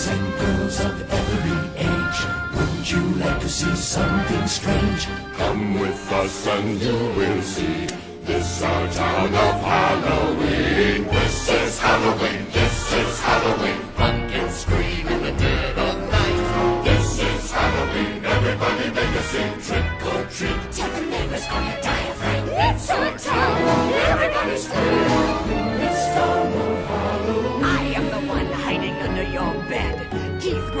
boys and girls of every age. Wouldn't you like to see something strange? Come with us and you will see. This our town of Halloween. This is Halloween. This is Halloween. Pumpkins scream in the dead of night. This is Halloween. Everybody make a scene. Trick or treat. Tell the neighbors on your diaphragm. It's our town. Everybody scream.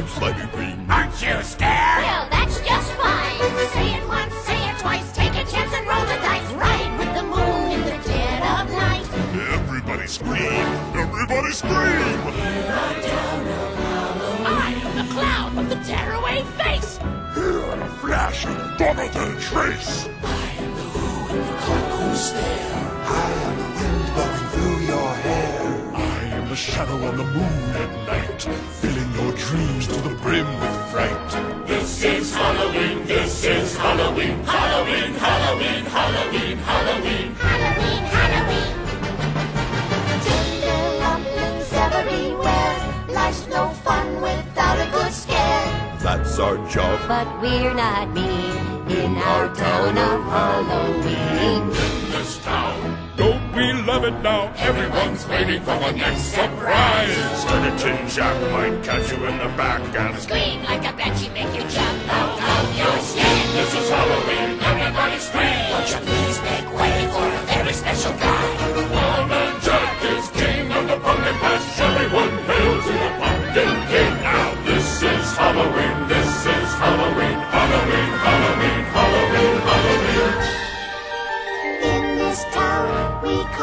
Red and black. Slimy green. Aren't you scared? Well, that's just fine. Say it once, say it twice. Take a chance and roll the dice. Ride with the moon in the dead of night. Everybody scream. Everybody scream. I am the clown with the tearaway face. Here in a flash and gone without a trace. I am the who and the cold stare. I am the wind blowing through your hair. I am the shadow on the moon at night, filling your dreams to the brim with fright. This is Halloween, this is Halloween, Halloween, Halloween, Halloween, Halloween. Halloween, Halloween. Tinder lumblings everywhere. Life's no fun without a good scare. That's our job. But we're not mean in our town of Halloween. Love it now? Everyone's waiting for the next surprise. Skeleton Jack might catch you in the back and Scream like a banshee, make you jump out of your skin. This is Halloween, everybody scream! Won't you please make way for a very special guy? Old Man Jack is king of the pumpkin patch. Everyone hail to the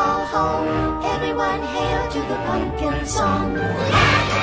call home, everyone hail to the pumpkin song.